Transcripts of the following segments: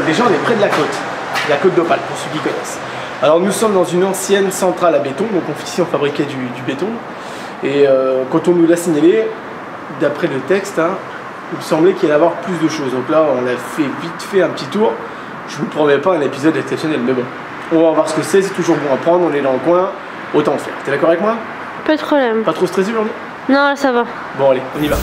déjà, on est près de la côte, la côte d'Opale, pour ceux qui connaissent. Alors, nous sommes dans une ancienne centrale à béton, donc ici, on fabriquait du, béton. Et euh, quand on nous l'a signalé, d'après le texte, hein, il me semblait qu'il y allait avoir plus de choses. Donc là, on a fait vite fait un petit tour. Je vous promets pas un épisode exceptionnel, mais bon, on va voir ce que c'est, c'est toujours bon à prendre, on est dans le coin, autant le faire. T'es d'accord avec moi? Pas de problème. Pas trop stressé aujourd'hui? Non, ça va. Bon, allez, on y va.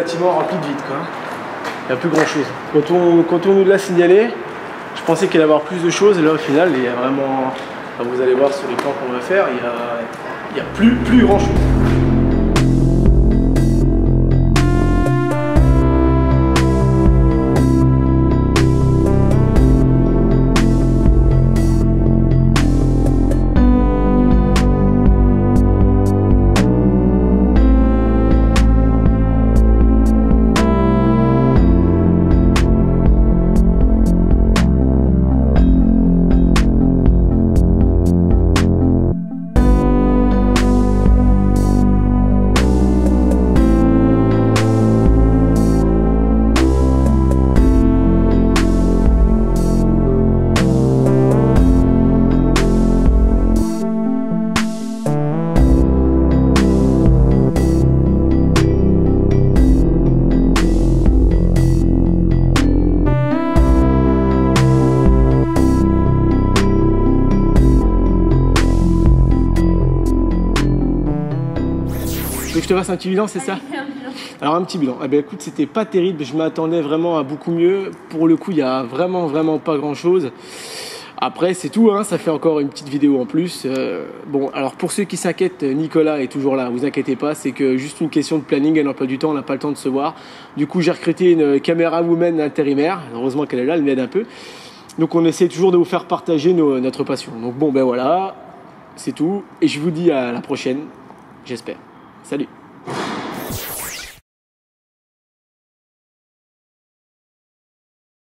Bâtiment rempli de vide quoi. Il n'y a plus grand chose. Quand on, nous l'a signalé, je pensais qu'il allait y avoir plus de choses et là au final il y a vraiment, vous allez voir sur les plans qu'on va faire, il n'y a, y a plus, plus grand chose. Je te fasse un petit bilan, c'est ça Alors un petit bilan. Eh bien écoute, c'était pas terrible, je m'attendais vraiment à beaucoup mieux. Pour le coup, il y a vraiment vraiment pas grand chose. Après, c'est tout, hein, ça fait encore une petite vidéo en plus. Euh, bon, alors pour ceux qui s'inquiètent, Nicolas est toujours là, vous inquiétez pas, c'est que juste une question de planning et pas du temps, on n'a pas le temps de se voir. Du coup, j'ai recruté une caméra woman intérimaire, heureusement qu'elle est là, elle m'aide un peu. Donc on essaie toujours de vous faire partager notre passion. Donc bon, ben voilà, c'est tout, et je vous dis à la prochaine, j'espère. Salut.